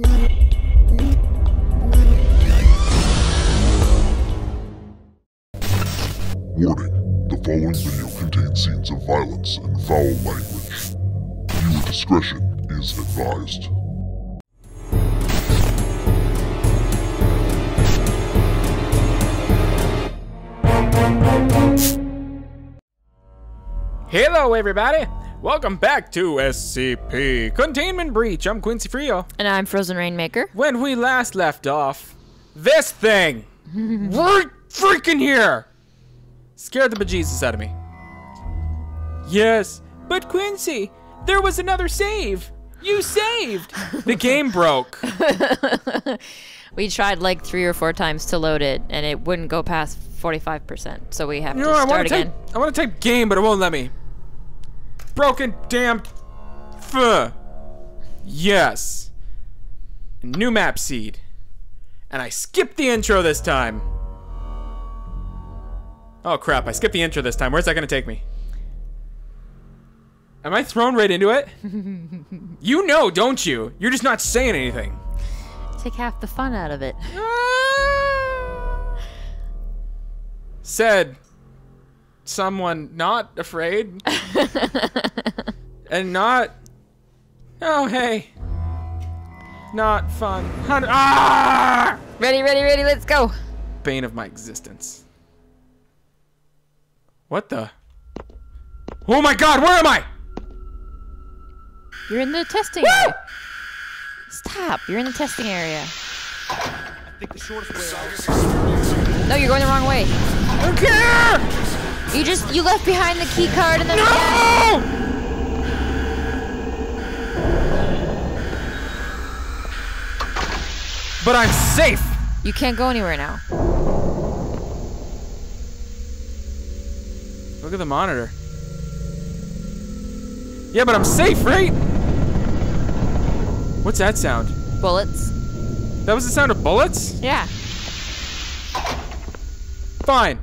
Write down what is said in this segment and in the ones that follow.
Warning, the following video contains scenes of violence and foul language. Viewer discretion is advised. Hello, everybody. Welcome back to SCP Containment Breach. I'm Quincy Freal. And I'm Frozen Rainmaker. When we last left off, this thing right freaking here scared the bejesus out of me. Yes, but Quincy, there was another save. You saved. the game broke. We tried like three or four times to load it, and it wouldn't go past 45%. So we have You to know, I start want to again. type. I want to type game, but it won't let me. Broken damn. Fuh. Yes. New map seed. And I skipped the intro this time. Oh crap! I skipped the intro this time. Where's that gonna take me? Am I thrown right into it? you know, don't you? You're just not saying anything. Take half the fun out of it. Ah. Said someone not afraid. And not oh hey. Not fun. Hun- ah! Ready, ready, ready, let's go. bane of my existence. What the? Oh my god where am i? You're in the testing area. Stop, you're in the testing area. No, you're going the wrong way. i don't care You just, you left behind the key card and then. no but i'm safe You can't go anywhere now. Look at the monitor. Yeah, but I'm safe, right? What's that sound? Bullets. That was the sound of bullets? Yeah. Fine.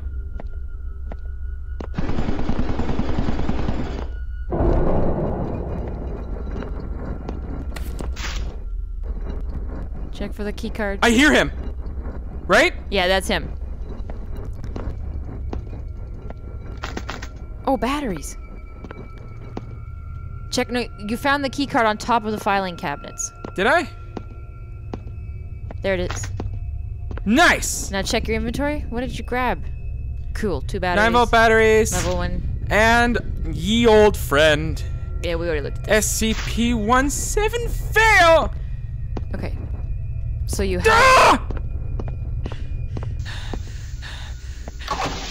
For the key card. I hear him. Right? Yeah, that's him. Oh, batteries. Check. No, you found the key card on top of the filing cabinets. Did I? There it is. Nice. Now check your inventory. What did you grab? Cool. Two batteries. 9 volt batteries. Level one. And ye old friend. Yeah, we already looked at this. SCP-17 fail. Okay. So you have. Ah!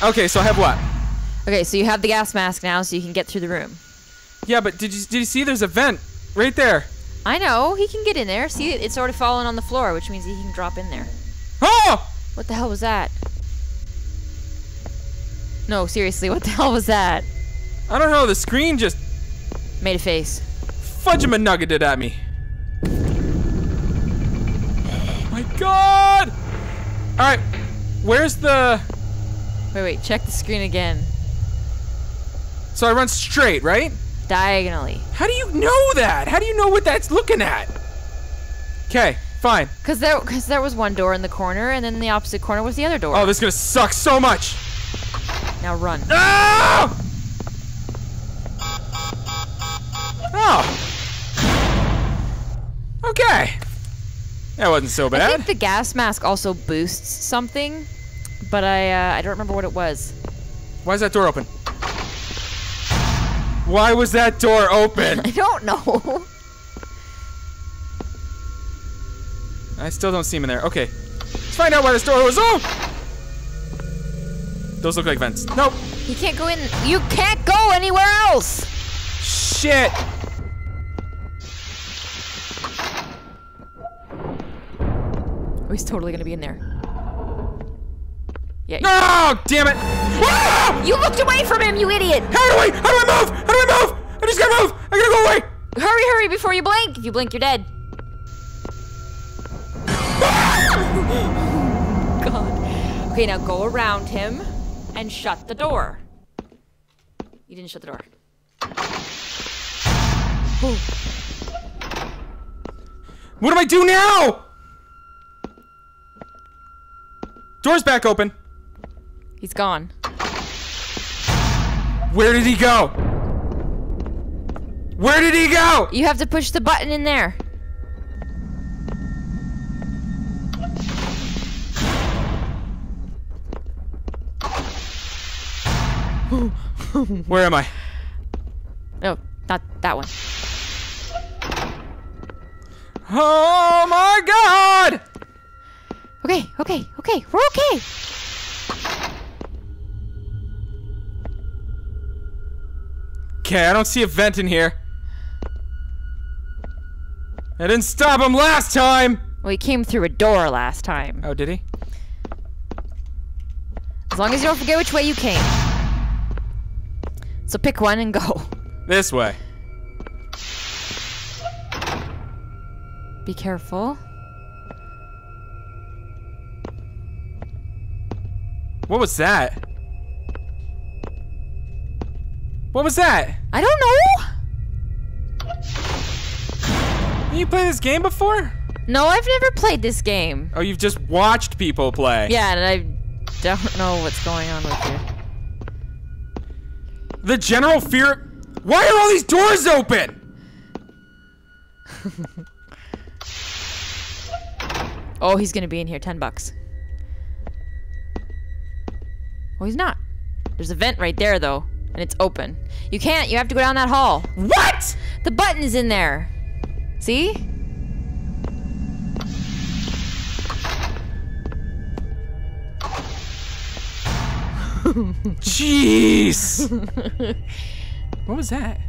Okay, so I have what? Okay, so you have the gas mask now, so you can get through the room. Yeah, but did you did you see there's a vent right there? I know he can get in there. See, it's already fallen on the floor, which means he can drop in there. Oh! What the hell was that? No, seriously, what the hell was that? I don't know, the screen just Made a face. fudge-a-nuggeted at me. God! Alright, where's the... Wait, wait, check the screen again. So I run straight, right? Diagonally. How do you know that? How do you know what that's looking at? Okay, fine. Cause there, cause there was one door in the corner, and then the opposite corner was the other door. Oh, this is gonna suck so much. now run. Oh! That wasn't so bad. I think the gas mask also boosts something, but I, uh, I don't remember what it was. Why is that door open? Why was that door open? I don't know. I still don't see him in there. Okay. Let's find out why this door was. Oh! Those look like vents. Nope. you can't go in. You can't go anywhere else. Shit. Oh, he's totally gonna be in there. Yeah. Oh, damn it. Ah! You looked away from him, you idiot! How do I, how do I move? How do I move? I just gotta move. I gotta go away. Hurry, hurry before you blink. If you blink, you're dead. God. Okay, now go around him and shut the door. You didn't shut the door. Ooh. What do I do now? Door's back open. He's gone. Where did he go? Where did he go? You have to push the button in there. Where am I? No, not that one. Oh my god! Okay, okay, okay. We're okay. Okay, I don't see a vent in here. I didn't stop him last time! Well, he came through a door last time. Oh, did he? As long as you don't forget which way you came. So pick one and go. This way. Be careful. What was that? What was that? I don't know. You played this game before? No, I've never played this game. Oh, you've just watched people play. Yeah, and I don't know what's going on with you. The general fear. Why are all these doors open? Oh, he's gonna be in here. Ten bucks. Oh, he's not. There's a vent right there, though, and it's open. You can't. You have to go down that hall. What? The button is in there. See? Jeez. what was that?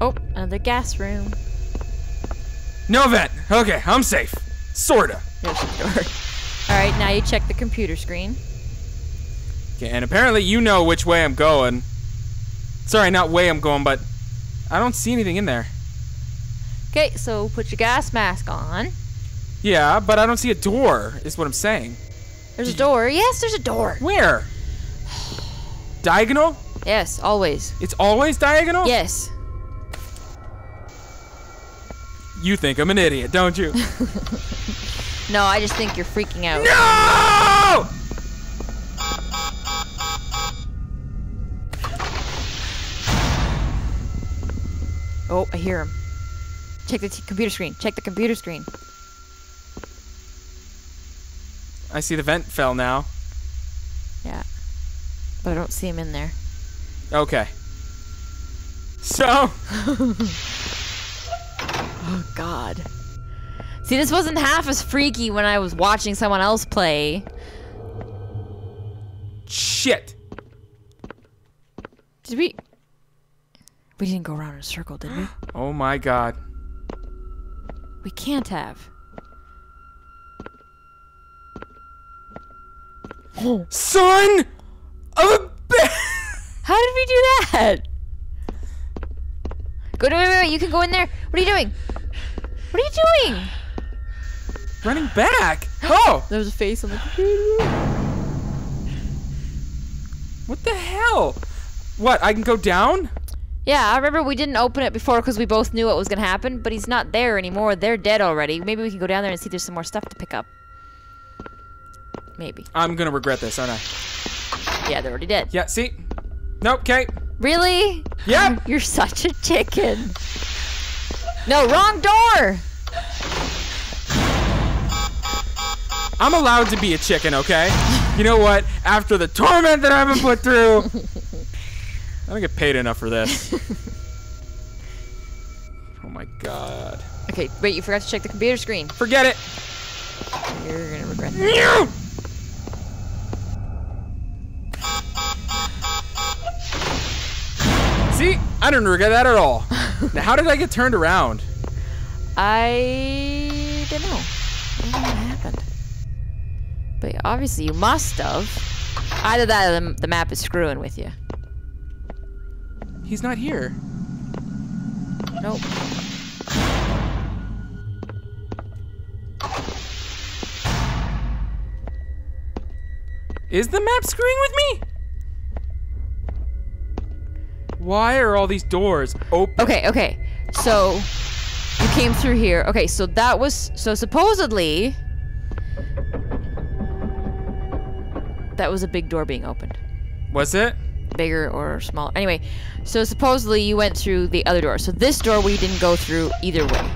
Oh, another gas room. No vent. Okay, I'm safe. Sorta. There's the door. All right, now you check the computer screen. Okay, and apparently you know which way I'm going. Sorry, not way I'm going, but I don't see anything in there. Okay, so put your gas mask on. Yeah, but I don't see a door, is what I'm saying. There's a door. Yes, there's a door. Where? Diagonal? Yes, always. It's always diagonal? Yes. You think I'm an idiot, don't you? No, I just think you're freaking out. no! Oh, I hear him. Check the t- computer screen. Check the computer screen. I see the vent fell now. Yeah. But I don't see him in there. Okay. So, Oh, God. See, this wasn't half as freaky when I was watching someone else play. shit. Did we. We didn't go around in a circle, did we? Oh my god. We can't have. Son of a bitch! How did we do that? Go, wait, wait, wait. You can go in there. What are you doing? What are you doing? Running back. Oh, There was a face on the computer. what the hell? What? I can go down? Yeah, I remember we didn't open it before because we both knew what was gonna happen, but he's not there anymore. They're dead already. Maybe we can go down there and see if there's some more stuff to pick up. Maybe. I'm gonna regret this, aren't I? Yeah, they're already dead. Yeah. See? Nope. Okay. Really? Yeah. You're such a chicken. No, wrong door. I'm allowed to be a chicken, okay? You know what? After the torment that I've been put through, I don't get paid enough for this. Oh my god. Okay, wait. You forgot to check the computer screen. Forget it. You're gonna regret that. See? I didn't regret that at all. now, how did I get turned around? I don't know. I don't know what happened. But obviously you must have. Either that or the, the map is screwing with you. He's not here. Nope. Is the map screwing with me? Why are all these doors open? Okay, okay. So So you came through here. Okay, so that was so supposedly that was a big door being opened. Was it? Bigger or smaller. Anyway, so supposedly you went through the other door. So this door we didn't go through either way.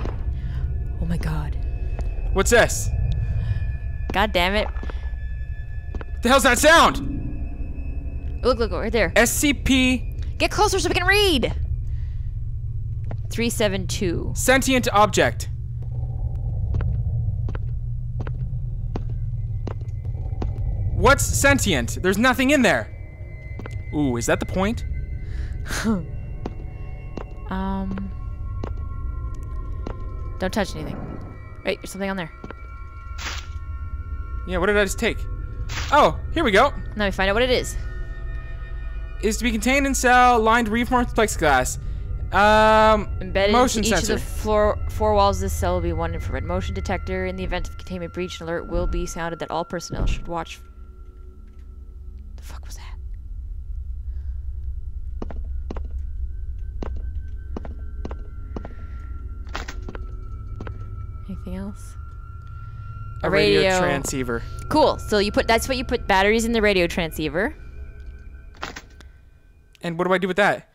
Oh my god. What's this? God damn it. The hell's that sound? Look, look, right there. SCP Get closer so we can read. 372. sentient object. What's sentient? There's nothing in there. Ooh, is that the point? Um. Don't touch anything. Wait, there's something on there. Yeah, what did I just take? Oh, here we go. Now we find out what it is. Is to be contained in cell lined reinforced plexiglass. Um, Embedded motion into each sensor. of the floor, four walls of this cell will be one infrared motion detector. In the event of containment breach, an alert will be sounded that all personnel should watch. The fuck was that? Anything else? a radio, radio. transceiver. Cool. So you put that's what you put batteries in the radio transceiver. And what do I do with that?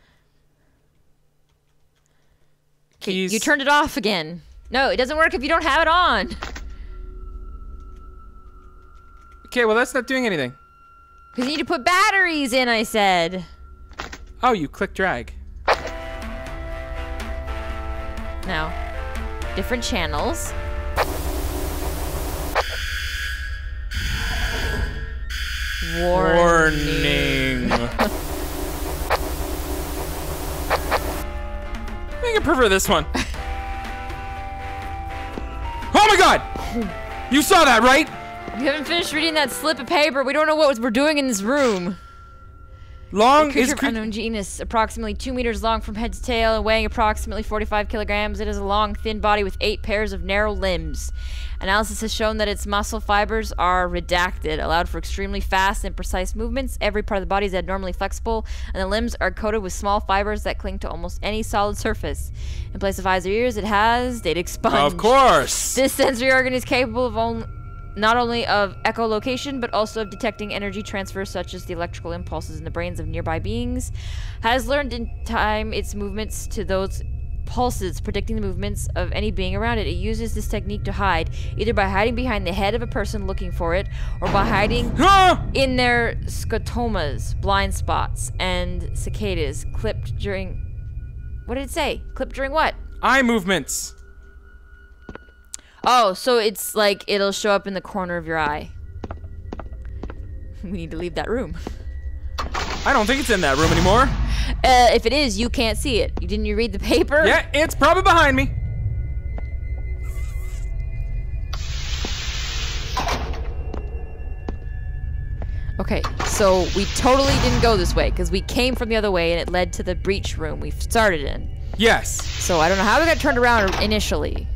'Kay, You turned it off again. No, it doesn't work if you don't have it on. Okay, well that's not doing anything. Because you need to put batteries in, I said. Oh, you click drag. Now, different channels. Warning. Warning. I think I prefer this one. Oh my god! You saw that, right? You haven't finished reading that slip of paper. We don't know what we're doing in this room. Long Creature is cre- unknown genus, approximately two meters long from head to tail and weighing approximately 45 kilograms. It has a long, thin body with eight pairs of narrow limbs. Analysis has shown that its muscle fibers are redacted, allowed for extremely fast and precise movements. Every part of the body is abnormally flexible, and the limbs are coated with small fibers that cling to almost any solid surface. In place of eyes or ears, it has data sponge. Of course. This sensory organ is capable of on- not only of echolocation, but also of detecting energy transfers such as the electrical impulses in the brains of nearby beings. Has learned in time its movements to those pulses, predicting the movements of any being around it. It uses this technique to hide, either by hiding behind the head of a person looking for it, or by hiding ah! in their scotomas, blind spots, and saccades, clipped during. What did it say? Clipped during what? Eye movements. Oh, so it's like it'll show up in the corner of your eye. We need to leave that room. I don't think it's in that room anymore. Uh, if it is, you can't see it. Didn't you read the paper? Yeah, it's probably behind me. Okay, so we totally didn't go this way because we came from the other way and it led to the breach room we started in. Yes. So I don't know how we got turned around initially.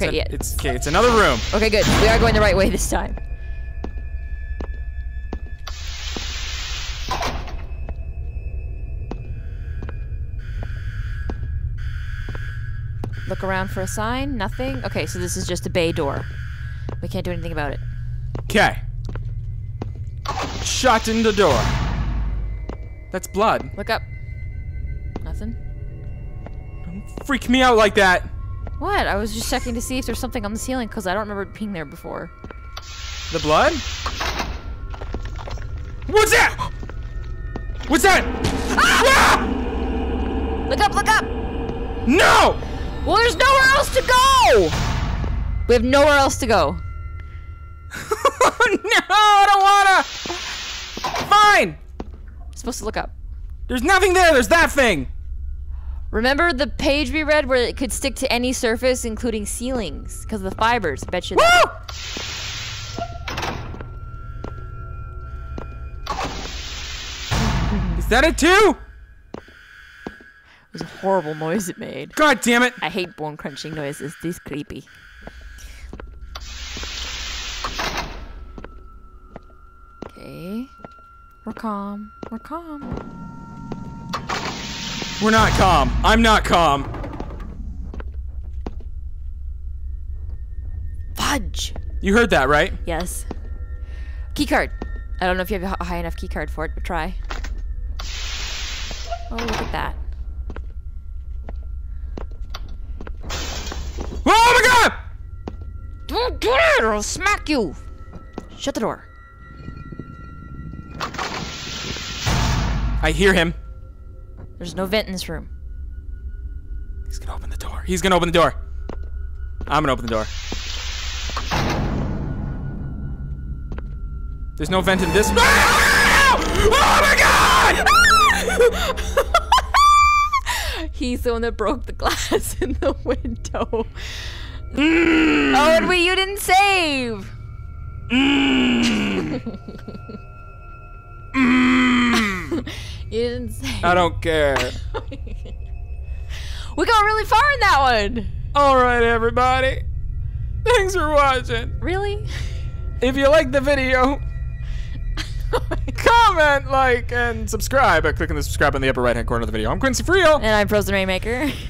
Okay, yeah. It's okay. It's another room. Okay, good. We are going the right way this time. Look around for a sign. Nothing. Okay, so this is just a bay door. We can't do anything about it. Okay. Shut in the door. That's blood. Look up. Nothing. Don't freak me out like that. What? I was just checking to see if there's something on the ceiling because I don't remember it being there before. The blood? What's that? What's that? Ah! Look up! Look up! No! Well, there's nowhere else to go. We have nowhere else to go. no, I don't wanna. Fine. supposed to look up. There's nothing there. There's that thing. Remember the page we read where it could stick to any surface, including ceilings, because of the fibers. Bet you Woo! that. Is that it too? It was a horrible noise it made. God damn it. I hate bone crunching noises. These creepy. Okay. We're calm. We're calm. We're not calm. I'm not calm. Fudge. You heard that, right? Yes. Key card. I don't know if you have a high enough key card for it, but try. Oh, look at that. Oh my god! Don't do it or I'll smack you. Shut the door. I hear him. There's no vent in this room. He's gonna open the door. He's gonna open the door. I'm gonna open the door. There's no vent in this. Ah! Oh my god! He's the one that broke the glass in the window. Mm. Oh, and we you didn't save. Mm. Mm. you didn't save. I don't care. We got really far in that one. All right, everybody. Thanks for watching. Really? If you like the video, comment, like, and subscribe by clicking the subscribe in the upper right hand corner of the video. I'm Quincy Freal. And I'm Frozen Rainmaker.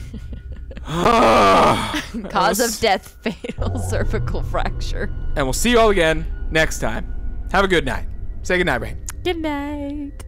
Cause of death, fatal cervical fracture. And we'll see you all again next time. Have a good night. Say good night, Rain. Good night.